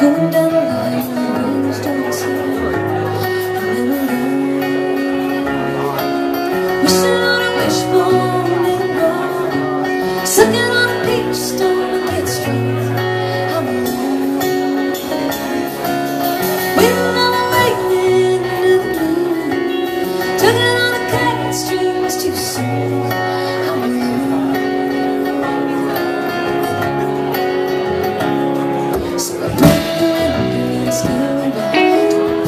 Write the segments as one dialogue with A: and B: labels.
A: Going down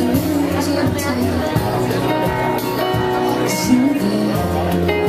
A: 사실 제가